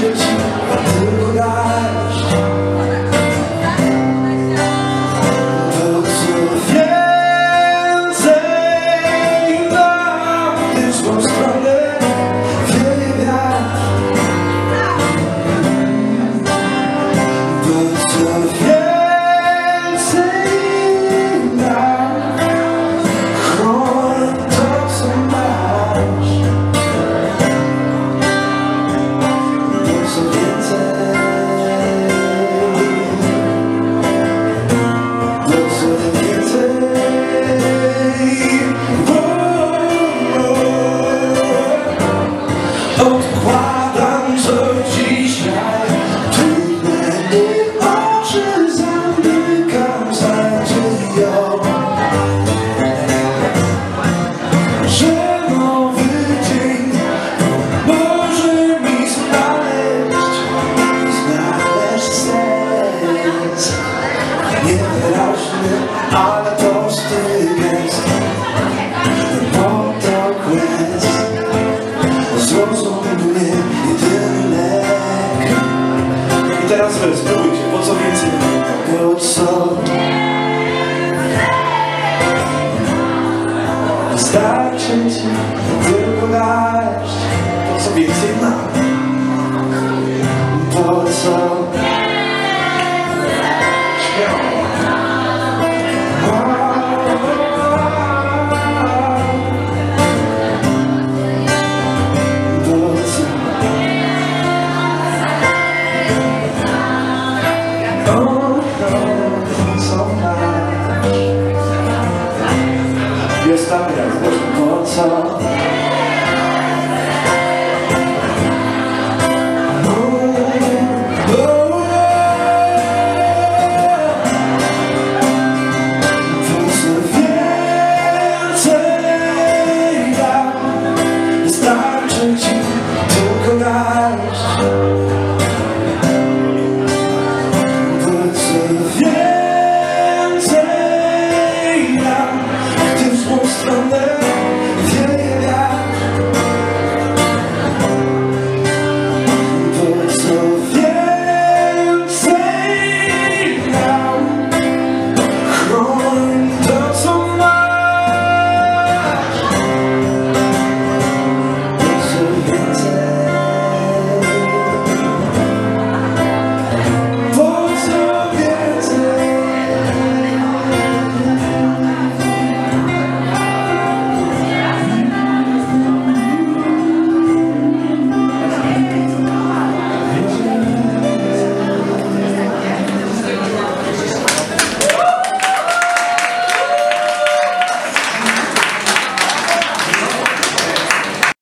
to Wystarczy ci tylko dać Po co więcej mam? Po co